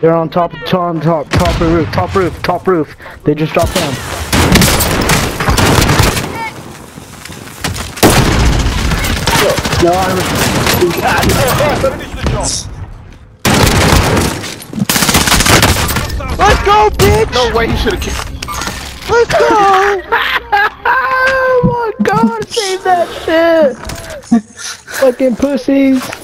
They're on top, on top, top roof, top roof, top roof. They just dropped down. No, I'm. Let's go, bitch! No way he should have kicked. Let's go! oh my god, save that shit! Fucking pussies.